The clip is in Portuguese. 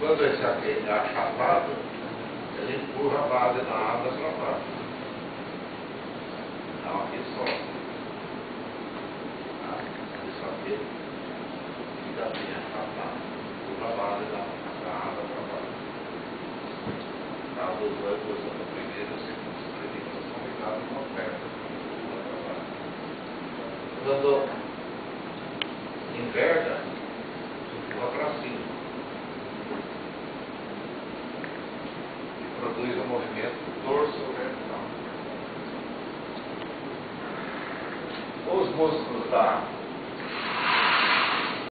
Quando esse aqui é achatado, ele empurra a base na asa para baixo. Então aqui só. Tá? Isso aqui fica bem achatado. Empurra a base da, da asa para baixo. Caso os dois usando o primeiro, o segundo, os perna. Empurra para baixo. Quando inverta, empurra para cima. Produz o movimento torso-vertical. Os músculos da